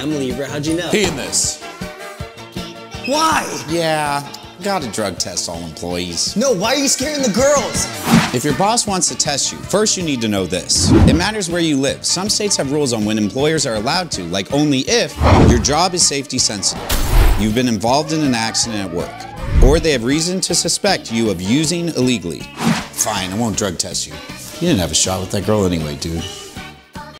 I'm Libra. How'd you know? He in this. Why? Yeah, gotta drug test all employees. No, why are you scaring the girls? If your boss wants to test you, first you need to know this. It matters where you live. Some states have rules on when employers are allowed to, like only if your job is safety sensitive, you've been involved in an accident at work, or they have reason to suspect you of using illegally. Fine, I won't drug test you. You didn't have a shot with that girl anyway, dude.